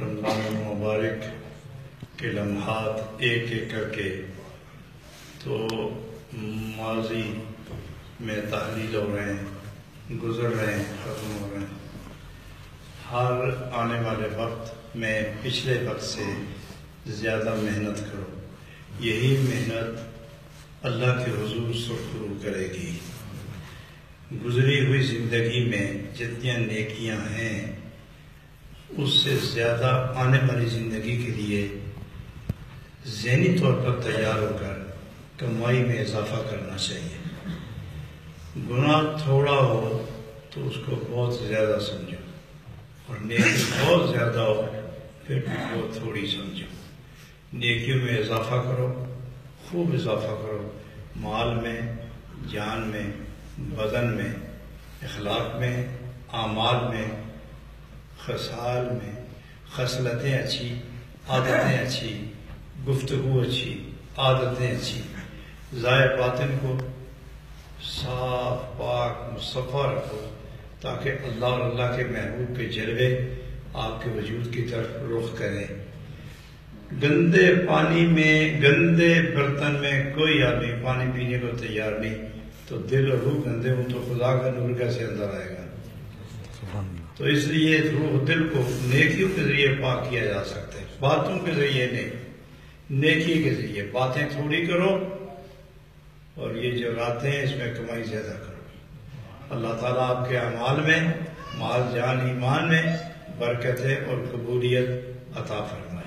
रमज़ान मुबारक के लम्हात एक एक करके। तो माजी में तहलील हो रहे हैं, गुजर रहे हैं, ख़त्म हो रहे हैं। हर आने वाले वक्त में पिछले वक्त से ज़्यादा मेहनत करो। यही मेहनत अल्लाह के हजूर सुरखरू करेगी। गुजरी हुई ज़िंदगी में जितनी नेकियाँ हैं उससे ज़्यादा आने वाली ज़िंदगी के लिए जहनी तौर पर तैयार होकर कमाई में इजाफा करना चाहिए। गुनाह थोड़ा हो तो उसको बहुत ज़्यादा समझो और नेकी बहुत ज़्यादा हो फिर वो थोड़ी समझो। नेकियों में इजाफा करो, खूब इजाफा करो। माल में, जान में, बदन में अखलाक में, आमाल में खसाल में खसलतें अच्छी, आदतें अच्छी, गुफ्तगु अच्छी, आदतें अच्छी। ज़ाय बातिन को साफ़, पाक मुसफ़ा रखो ताकि अल्लाह और अल्लाह के महबूब के जलवे आपके वजूद की तरफ़ रुख करें। गंदे पानी में, गंदे बर्तन में कोई आदमी पानी पीने को तैयार नहीं तो दिल और रूह गंदे हो तो खुदा का नूर कैसे अंदर आएगा? तो इसलिए रूह दिल को नेकियों के ज़रिए पाक किया जा सकता है, बातों के ज़रिए नहीं। नेकी के ज़रिए बातें थोड़ी करो और ये जो रातें हैं, इसमें कमाई ज़्यादा करो। अल्लाह ताला आपके अमाल में, माल जान ईमान में बरकतें और कबूलियत अता फरमा